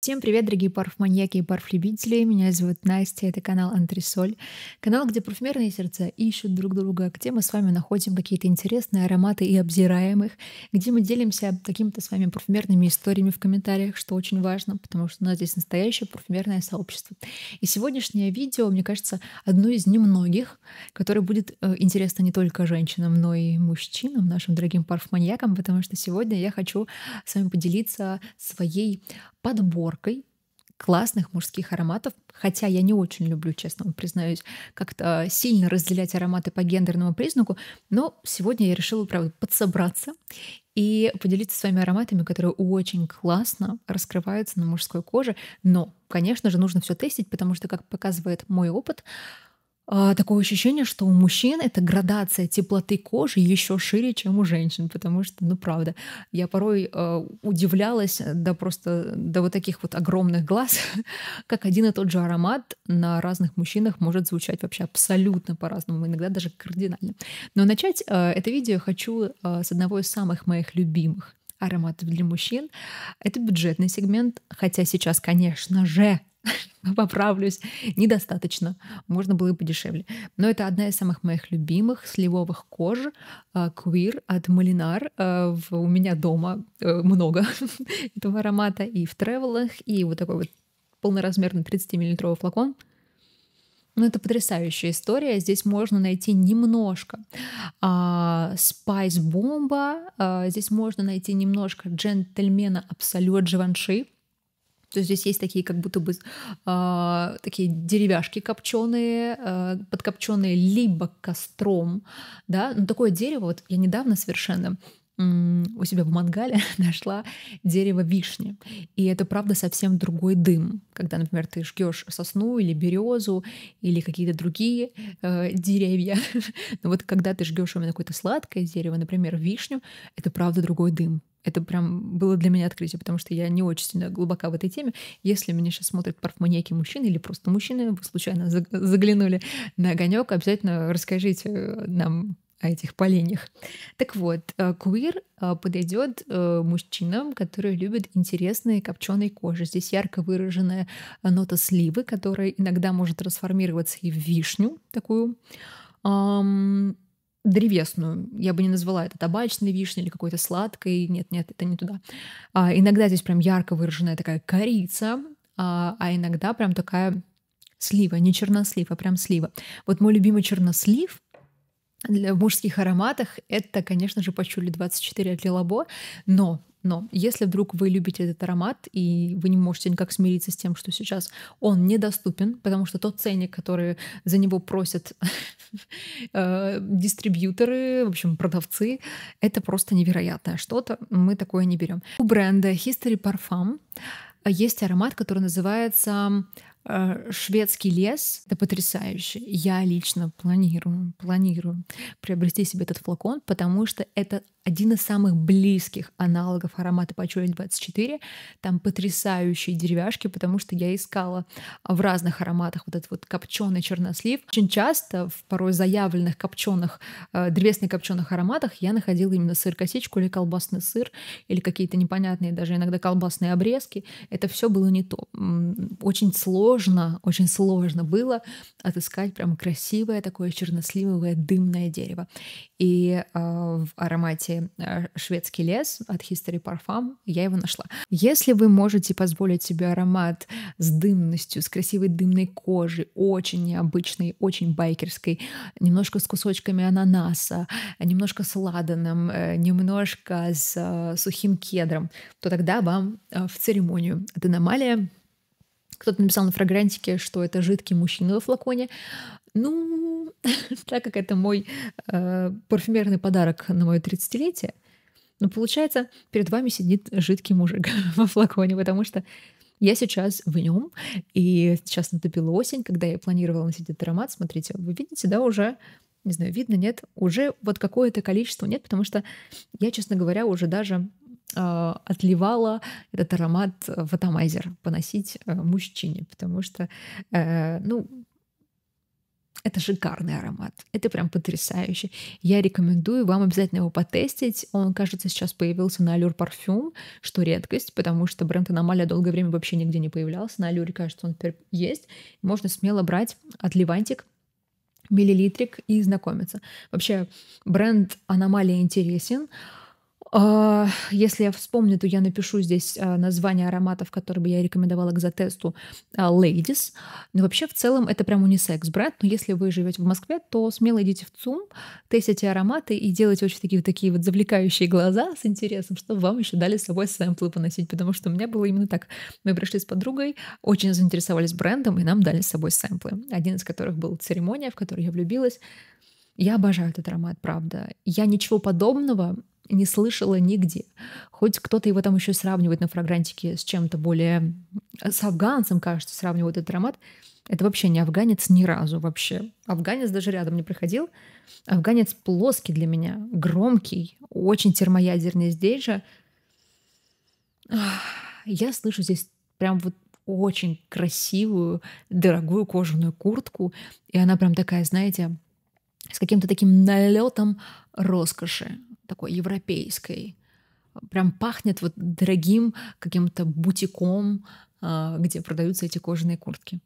Всем привет, дорогие парфманьяки и парфлюбители. Меня зовут Настя, это канал Антресоль. Канал, где парфюмерные сердца ищут друг друга, где мы с вами находим какие-то интересные ароматы и обзираем их, где мы делимся какими-то с вами парфюмерными историями в комментариях, что очень важно, потому что у нас здесь настоящее парфюмерное сообщество. И сегодняшнее видео, мне кажется, одно из немногих, которое будет э, интересно не только женщинам, но и мужчинам, нашим дорогим парфманьякам, потому что сегодня я хочу с вами поделиться своей подборкой классных мужских ароматов, хотя я не очень люблю, честно вам признаюсь, как-то сильно разделять ароматы по гендерному признаку, но сегодня я решила, правда, подсобраться и поделиться с вами ароматами, которые очень классно раскрываются на мужской коже, но, конечно же, нужно все тестить, потому что, как показывает мой опыт, такое ощущение, что у мужчин эта градация теплоты кожи еще шире, чем у женщин, потому что, ну правда, я порой э, удивлялась до просто до вот таких вот огромных глаз, как один и тот же аромат на разных мужчинах может звучать вообще абсолютно по-разному, иногда даже кардинально. Но начать э, это видео хочу э, с одного из самых моих любимых ароматов для мужчин. Это бюджетный сегмент, хотя сейчас, конечно же, поправлюсь, недостаточно. Можно было и подешевле. Но это одна из самых моих любимых сливовых кож Queer от Малинар. У меня дома э, много этого аромата и в тревелах, и вот такой вот полноразмерный 30-миллилитровый флакон. Ну, это потрясающая история. Здесь можно найти немножко а, Bomba, а, здесь можно найти немножко джентльмена Абсолют Живанши, то есть здесь есть такие как будто бы э, такие деревяшки копченые, э, подкопченые либо костром, да, но такое дерево, вот я недавно совершенно у себя в мангале нашла дерево вишни. И это, правда, совсем другой дым. Когда, например, ты жгешь сосну или березу или какие-то другие э, деревья. Но вот когда ты жгешь именно какое-то сладкое дерево, например, вишню, это, правда, другой дым. Это прям было для меня открытие, потому что я не очень сильно глубока в этой теме. Если меня сейчас смотрят парфманьяки мужчины или просто мужчины, вы случайно заглянули на огонек, обязательно расскажите нам о этих поленьях. Так вот, э, подойдет э, мужчинам, которые любят интересные копченые кожи. Здесь ярко выраженная нота сливы, которая иногда может трансформироваться и в вишню такую древесную. Я бы не назвала это табачной вишней или какой-то сладкой. Нет, нет, это не туда. А, иногда здесь прям ярко выраженная такая корица, а, а иногда прям такая слива, не чернослив, а прям слива. Вот мой любимый чернослив для, мужских ароматах это, конечно же, пачули 24 от Лилабо, но но если вдруг вы любите этот аромат и вы не можете никак смириться с тем, что сейчас он недоступен, потому что тот ценник, который за него просят э, дистрибьюторы, в общем, продавцы, это просто невероятное что-то. Мы такое не берем. У бренда History Parfum есть аромат, который называется шведский лес — это потрясающе. Я лично планирую, планирую приобрести себе этот флакон, потому что это один из самых близких аналогов аромата Пачули 24. Там потрясающие деревяшки, потому что я искала в разных ароматах вот этот вот копченый чернослив. Очень часто в порой заявленных копченых, э, древесных копченых ароматах я находила именно сыр-косичку или колбасный сыр, или какие-то непонятные даже иногда колбасные обрезки. Это все было не то. Очень сложно, очень сложно было отыскать прям красивое такое черносливовое дымное дерево. И э, в аромате э, «Шведский лес» от History Parfum я его нашла. Если вы можете позволить себе аромат с дымностью, с красивой дымной кожей, очень необычной, очень байкерской, немножко с кусочками ананаса, немножко с ладаном, э, немножко с э, сухим кедром, то тогда вам в церемонию от аномалия кто-то написал на фрагрантике, что это жидкий мужчина во флаконе. Ну, так как это мой э, парфюмерный подарок на мое 30-летие, ну, получается, перед вами сидит жидкий мужик во флаконе, потому что я сейчас в нем, и сейчас наступила осень, когда я планировала носить этот аромат. Смотрите, вы видите, да, уже, не знаю, видно, нет, уже вот какое-то количество нет, потому что я, честно говоря, уже даже отливала этот аромат в атомайзер поносить э, мужчине, потому что, э, ну, Это шикарный аромат. Это прям потрясающе. Я рекомендую вам обязательно его потестить. Он, кажется, сейчас появился на Allure Parfum, что редкость, потому что бренд Аномалия долгое время вообще нигде не появлялся. На Allure, кажется, он теперь есть. Можно смело брать от Левантик миллилитрик и знакомиться. Вообще, бренд Аномалия интересен. А, если я вспомню, то я напишу здесь а, название ароматов, которые бы я рекомендовала к затесту а, Ladies. Но вообще в целом это прям унисекс бренд. Но если вы живете в Москве, то смело идите в ЦУМ, тестите ароматы и делайте очень такие, такие вот завлекающие глаза с интересом, чтобы вам еще дали с собой сэмплы поносить. Потому что у меня было именно так. Мы пришли с подругой, очень заинтересовались брендом, и нам дали с собой сэмплы. Один из которых был «Церемония», в которой я влюбилась. Я обожаю этот аромат, правда. Я ничего подобного не слышала нигде. Хоть кто-то его там еще сравнивает на фрагрантике с чем-то более... С афганцем, кажется, сравнивают этот аромат. Это вообще не афганец ни разу вообще. Афганец даже рядом не проходил. Афганец плоский для меня, громкий, очень термоядерный. Здесь же я слышу здесь прям вот очень красивую, дорогую кожаную куртку. И она прям такая, знаете, с каким-то таким налетом роскоши такой европейской. Прям пахнет вот дорогим каким-то бутиком, а, где продаются эти кожаные куртки.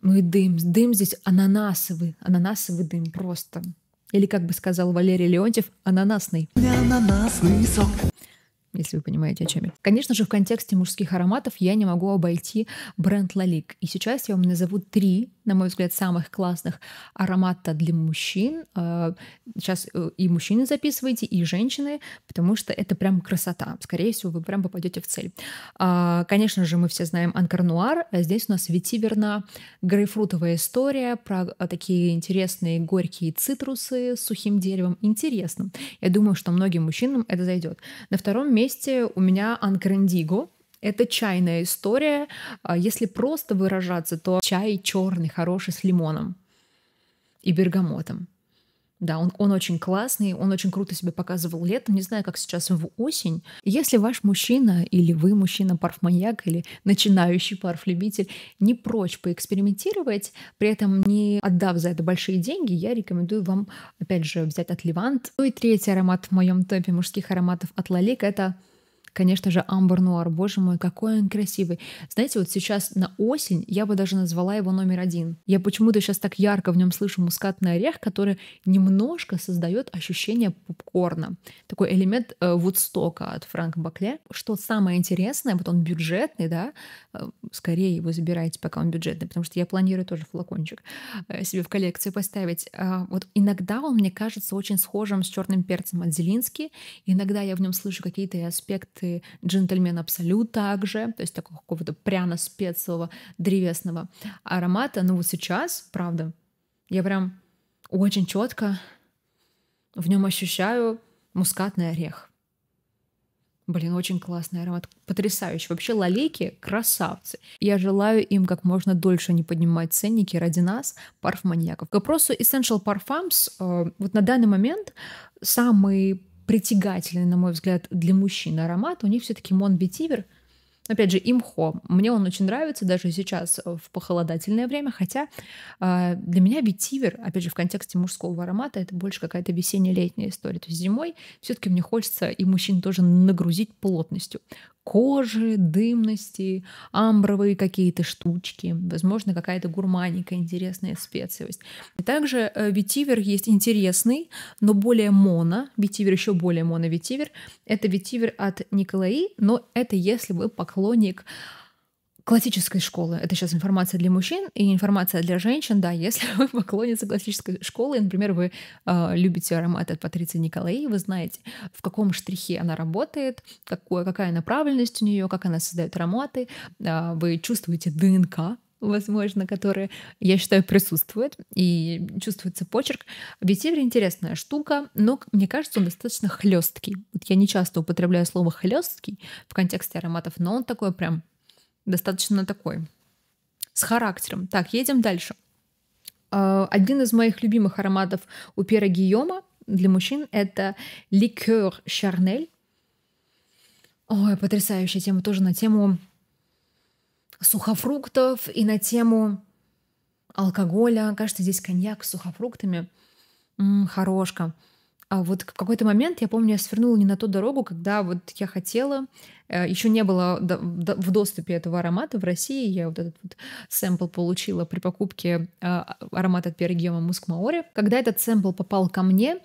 Ну и дым, дым здесь ананасовый, ананасовый дым просто. Или, как бы сказал Валерий Леонтьев, ананасный. Ананасный сок если вы понимаете, о чем я. Конечно же, в контексте мужских ароматов я не могу обойти бренд Лалик. И сейчас я вам назову три, на мой взгляд, самых классных аромата для мужчин. А, сейчас э, и мужчины записывайте, и женщины, потому что это прям красота. Скорее всего, вы прям попадете в цель. А, конечно же, мы все знаем Анкар Нуар. Здесь у нас ветиверна, грейпфрутовая история про такие интересные горькие цитрусы с сухим деревом. Интересно. Я думаю, что многим мужчинам это зайдет. На втором месте месте у меня анкрендиго. Это чайная история. А если просто выражаться, то чай черный, хороший, с лимоном и бергамотом. Да, он, он очень классный, он очень круто себя показывал летом, не знаю, как сейчас в осень. Если ваш мужчина или вы мужчина парфманьяк или начинающий парфлюбитель не прочь поэкспериментировать, при этом не отдав за это большие деньги, я рекомендую вам, опять же, взять от Левант. Ну и третий аромат в моем топе мужских ароматов от Лалик — это Конечно же, амбр нуар, боже мой, какой он красивый. Знаете, вот сейчас на осень я бы даже назвала его номер один. Я почему-то сейчас так ярко в нем слышу мускатный орех, который немножко создает ощущение попкорна. Такой элемент э, Вудстока от Франка Бакле. Что самое интересное, вот он бюджетный, да, э, скорее его забирайте, пока он бюджетный, потому что я планирую тоже флакончик э, себе в коллекцию поставить. Э, вот иногда он мне кажется очень схожим с черным перцем от Зелински. Иногда я в нем слышу какие-то аспекты ароматы джентльмен абсолют также, то есть такого какого-то пряно-спецового древесного аромата. Но вот сейчас, правда, я прям очень четко в нем ощущаю мускатный орех. Блин, очень классный аромат, потрясающий. Вообще лалейки — красавцы. Я желаю им как можно дольше не поднимать ценники ради нас, парфманьяков. К вопросу Essential Parfums, э, вот на данный момент самый притягательный, на мой взгляд, для мужчин аромат, у них все-таки Мон Ветивер, Опять же, имхо. Мне он очень нравится даже сейчас в похолодательное время, хотя э, для меня ветивер, опять же, в контексте мужского аромата, это больше какая-то весенне-летняя история. То есть зимой все-таки мне хочется и мужчин тоже нагрузить плотностью кожи, дымности, амбровые какие-то штучки, возможно, какая-то гурманика, интересная специевость. И также э, ветивер есть интересный, но более моно, ветивер еще более моно ветивер. Это ветивер от Николаи, но это если вы поклонник классической школы. Это сейчас информация для мужчин и информация для женщин. Да, если вы поклонница классической школы, например, вы э, любите аромат от Патриции Николаи, вы знаете, в каком штрихе она работает, какое, какая направленность у нее, как она создает ароматы, э, вы чувствуете ДНК возможно, которая, я считаю, присутствует, и чувствуется почерк. Ветивер интересная штука, но мне кажется, он достаточно хлесткий. Вот я не часто употребляю слово хлесткий в контексте ароматов, но он такой прям достаточно такой, с характером. Так, едем дальше. А, один из моих любимых ароматов у Пера Гийома для мужчин — это ликер Шарнель. Ой, потрясающая тема тоже на тему сухофруктов и на тему алкоголя. Кажется, здесь коньяк с сухофруктами. М-м, хорошка. А вот в какой-то момент, я помню, я свернула не на ту дорогу, когда вот я хотела, э, еще не было в доступе этого аромата в России, я вот этот вот сэмпл получила при покупке а, аромата от Перегема Муск Маори. Когда этот сэмпл попал ко мне,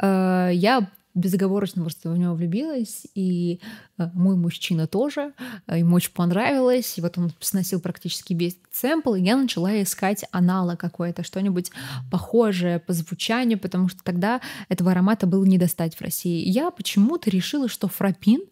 э, я безоговорочно просто в него влюбилась, и э, мой мужчина тоже, э, ему очень понравилось, и вот он сносил практически весь сэмпл, и я начала искать аналог какой-то, что-нибудь похожее по звучанию, потому что тогда этого аромата было не достать в России. Я почему-то решила, что фрапин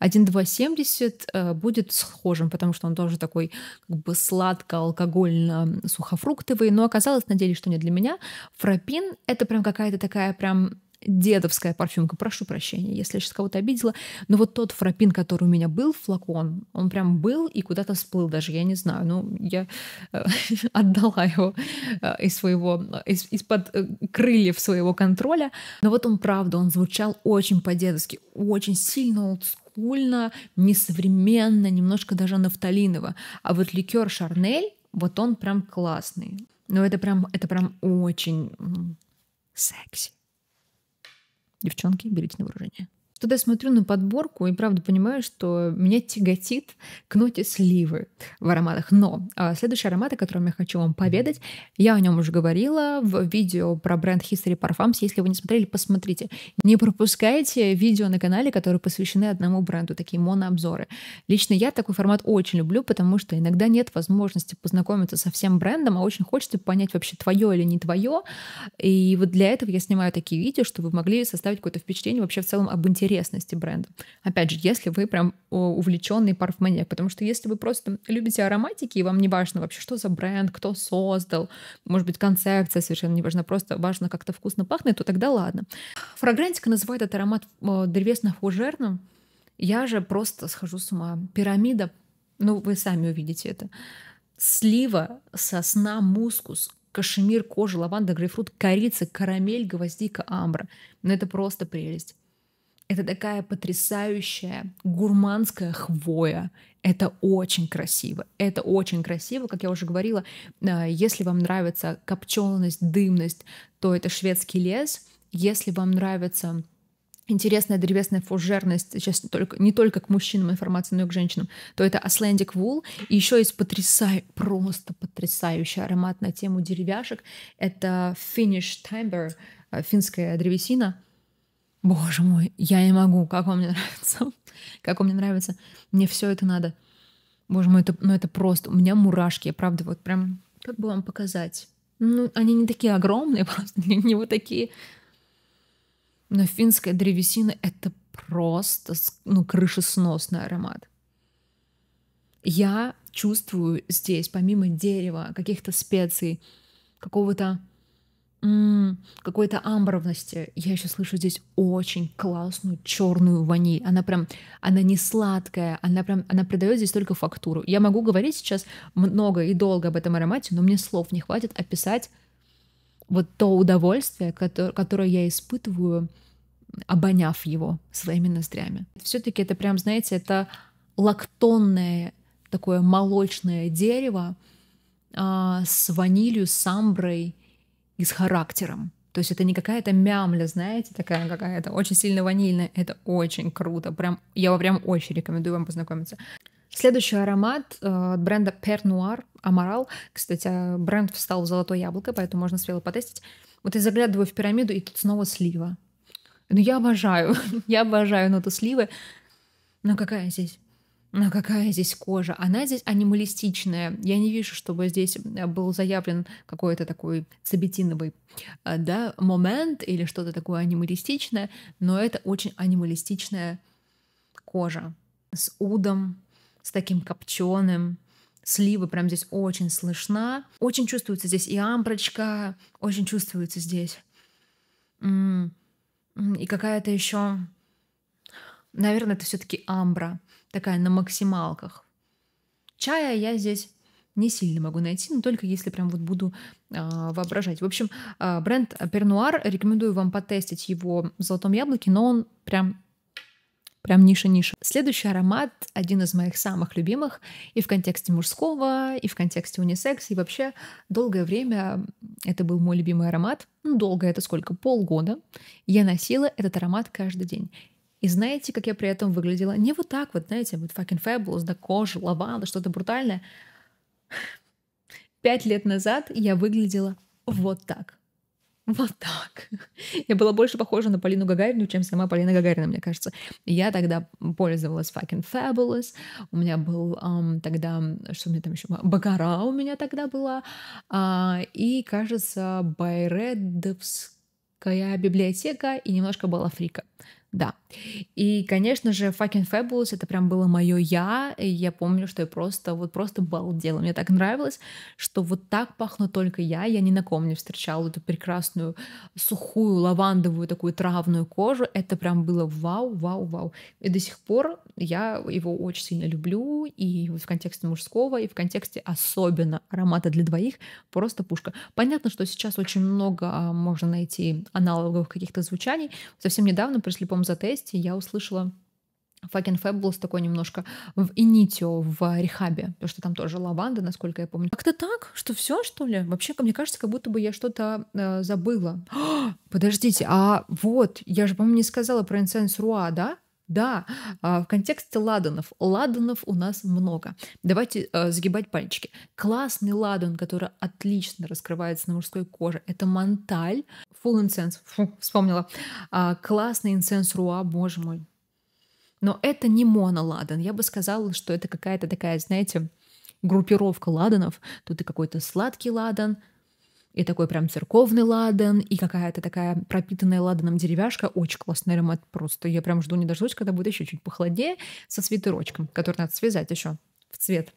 1.270 э, будет схожим, потому что он тоже такой как бы сладко-алкогольно-сухофруктовый, но оказалось на деле, что не для меня. Фрапин — это прям какая-то такая прям дедовская парфюмка, прошу прощения, если я сейчас кого-то обидела, но вот тот фрапин, который у меня был, флакон, он прям был и куда-то всплыл даже, я не знаю, ну, я э, отдала его э, из своего, из, из-под э, крыльев своего контроля, но вот он, правда, он звучал очень по-дедовски, очень сильно олдскульно, несовременно, немножко даже нафталиново, а вот ликер Шарнель, вот он прям классный, но это прям, это прям очень секси. Девчонки, берите на вооружение. Тогда я смотрю на подборку и правда понимаю, что меня тяготит к ноте сливы в ароматах. Но а, следующий аромат, о котором я хочу вам поведать, я о нем уже говорила в видео про бренд History Parfums. Если вы не смотрели, посмотрите. Не пропускайте видео на канале, которые посвящены одному бренду, такие монообзоры. Лично я такой формат очень люблю, потому что иногда нет возможности познакомиться со всем брендом, а очень хочется понять вообще твое или не твое. И вот для этого я снимаю такие видео, чтобы вы могли составить какое-то впечатление вообще в целом об интересе интересности бренда. Опять же, если вы прям увлеченный парфманиак, потому что если вы просто любите ароматики, и вам не важно вообще, что за бренд, кто создал, может быть, концепция совершенно не важна, просто важно как-то вкусно пахнет, то тогда ладно. Фрагрантика называет этот аромат древесно-фужерным. Я же просто схожу с ума. Пирамида, ну, вы сами увидите это. Слива, сосна, мускус, кашемир, кожа, лаванда, грейпфрут, корица, карамель, гвоздика, амбра. Ну, это просто прелесть. Это такая потрясающая гурманская хвоя. Это очень красиво. Это очень красиво. Как я уже говорила, а, если вам нравится копченость, дымность, то это шведский лес. Если вам нравится интересная древесная фужерность, сейчас не только, не только к мужчинам информация, но и к женщинам, то это Icelandic Wool. И еще есть потрясающий, просто потрясающий аромат на тему деревяшек. Это Finnish Timber, а, финская древесина. Боже мой, я не могу, как вам мне нравится. Как вам мне нравится. Мне все это надо. Боже мой, это, ну это просто. У меня мурашки, правда, вот прям, как бы вам показать? Ну, они не такие огромные, просто не, не вот такие. Но финская древесина — это просто, ну, крышесносный аромат. Я чувствую здесь, помимо дерева, каких-то специй, какого-то какой-то амбровности. Я еще слышу здесь очень классную черную ваниль. Она прям, она не сладкая, она прям, она придает здесь только фактуру. Я могу говорить сейчас много и долго об этом аромате, но мне слов не хватит описать вот то удовольствие, которое, я испытываю, обоняв его своими ноздрями. Все-таки это прям, знаете, это лактонное такое молочное дерево а, с ванилью, с амброй, и с характером. То есть это не какая-то мямля, знаете, такая какая-то очень сильно ванильная. Это очень круто. Прям, я вам прям очень рекомендую вам познакомиться. Следующий аромат э, бренда Père Noir Amaral. Кстати, бренд встал в золотое яблоко, поэтому можно смело потестить. Вот я заглядываю в пирамиду, и тут снова слива. Ну, я обожаю, я обожаю ноту сливы. Но какая здесь но какая здесь кожа? Она здесь анималистичная. Я не вижу, чтобы здесь э, был заявлен какой-то такой цебетиновый э, да, момент или что-то такое анималистичное, но это очень анималистичная кожа с удом, с таким копченым. Сливы прям здесь очень слышна. Очень чувствуется здесь и амброчка, очень чувствуется здесь. И какая-то еще... Наверное, это все-таки амбра такая на максималках. Чая я здесь не сильно могу найти, но только если прям вот буду э, воображать. В общем, э, бренд Пернуар, рекомендую вам потестить его в золотом яблоке, но он прям Прям ниша-ниша. Следующий аромат — один из моих самых любимых и в контексте мужского, и в контексте унисекс, и вообще долгое время это был мой любимый аромат. Ну, долго это сколько? Полгода. Я носила этот аромат каждый день. И знаете, как я при этом выглядела? Не вот так вот, знаете, вот fucking fabulous, да, кожа, лаванда, что-то брутальное. Пять лет назад я выглядела вот так. Вот так. Я была больше похожа на Полину Гагарину, чем сама Полина Гагарина, мне кажется. Я тогда пользовалась fucking fabulous. У меня был um, тогда, что у меня там еще было? Бакара у меня тогда была. Uh, и, кажется, Байредовская библиотека и немножко была фрика. Да. И, конечно же, fucking fabulous это прям было мое я. И я помню, что я просто вот просто балдела. Мне так нравилось, что вот так пахну только я. Я ни на ком не встречала эту прекрасную сухую лавандовую такую травную кожу. Это прям было вау, вау, вау. И до сих пор я его очень сильно люблю. И в контексте мужского, и в контексте особенно аромата для двоих просто пушка. Понятно, что сейчас очень много а, можно найти аналогов каких-то звучаний. Совсем недавно при слепом затесте я услышала Fucking Fabulous такой немножко в Инитио, в Рехабе, потому что там тоже лаванда, насколько я помню. Как-то так, что все что ли? Вообще, мне кажется, как будто бы я что-то э, забыла. О, подождите, а вот, я же, по-моему, не сказала про инсенс Руа, да? Да, а, в контексте ладанов. Ладанов у нас много. Давайте э, загибать пальчики. Классный ладан, который отлично раскрывается на мужской коже, это Монталь. Full Incense, фу, вспомнила. А, классный инсенс Руа, боже мой. Но это не моноладан. Я бы сказала, что это какая-то такая, знаете, группировка ладанов. Тут и какой-то сладкий ладан, и такой прям церковный ладан, и какая-то такая пропитанная ладаном деревяшка. Очень классный аромат просто. Я прям жду не дождусь, когда будет еще чуть похолоднее, со свитерочком, который надо связать еще в цвет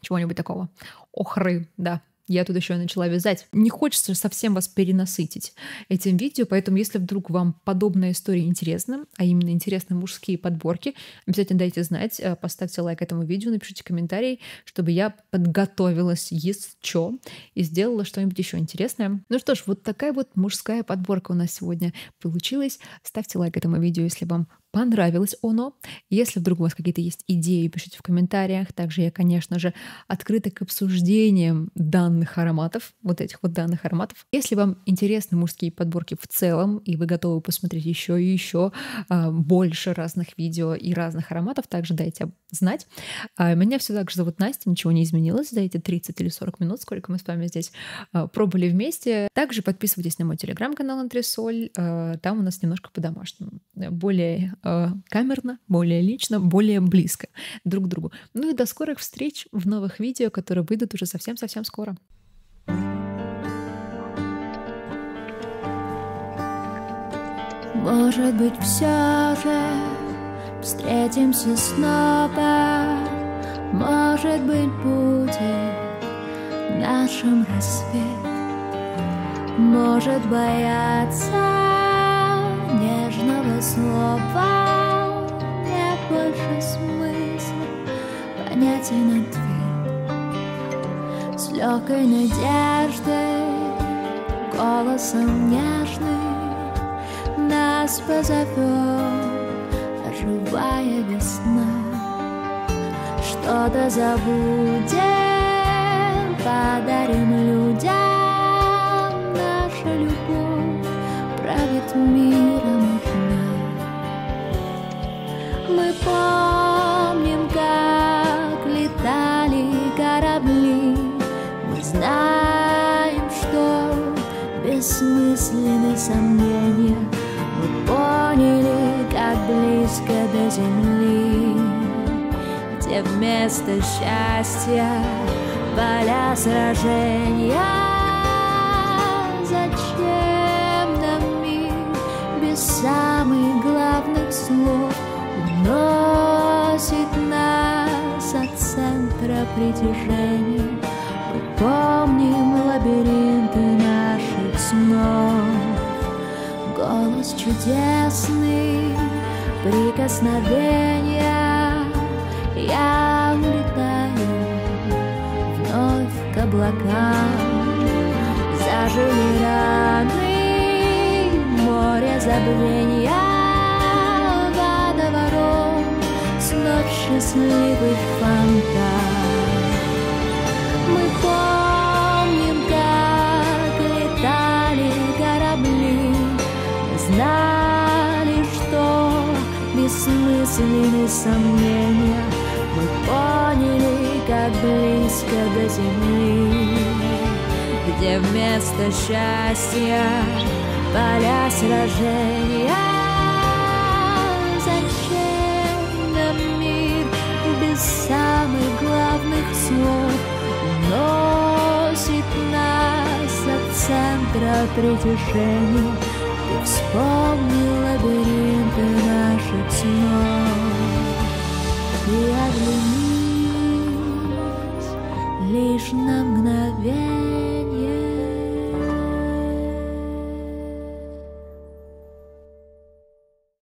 чего-нибудь такого. Охры, да, я тут еще начала вязать. Не хочется совсем вас перенасытить этим видео, поэтому если вдруг вам подобная история интересна, а именно интересны мужские подборки, обязательно дайте знать, э, поставьте лайк этому видео, напишите комментарий, чтобы я подготовилась еще и сделала что-нибудь еще интересное. Ну что ж, вот такая вот мужская подборка у нас сегодня получилась. Ставьте лайк этому видео, если вам понравилось оно. Если вдруг у вас какие-то есть идеи, пишите в комментариях. Также я, конечно же, открыта к обсуждениям данных ароматов, вот этих вот данных ароматов. Если вам интересны мужские подборки в целом, и вы готовы посмотреть еще и еще а, больше разных видео и разных ароматов, также дайте знать. А, меня все так же зовут Настя, ничего не изменилось за эти 30 или 40 минут, сколько мы с вами здесь а, пробовали вместе. Также подписывайтесь на мой телеграм-канал Антресоль, а, там у нас немножко по-домашнему, более э, камерно, более лично, более близко друг к другу. Ну и до скорых встреч в новых видео, которые выйдут уже совсем-совсем скоро. Может быть, все же встретимся снова, Может быть, будет нашим рассвет, Может бояться нежного слова. Нет больше смысла понятен ответ С легкой надеждой, голосом нежным Нас позовет живая весна. Что-то забудем, подарим людям правит мир помним, как летали корабли. Мы знаем, что бессмысленны сомнения. Мы поняли, как близко до земли, где вместо счастья поля сражения. Самых главных слов? уносит нас от центра притяжения. Мы помним лабиринты наших снов. Голос чудесный, прикосновения. Я улетаю вновь к облакам. Зажили раны, море забвения. Водоворот вновь счастливых фонтан. Мы помним, как летали корабли, знали, что бессмысленны сомнения. Мы поняли, как близко до земли, где вместо счастья поля сражения. Зачем нам мир без самых главных слов? Носит нас от центра притяжения. Ты вспомни лабиринты наших снов. И оглянись лишь на мгновение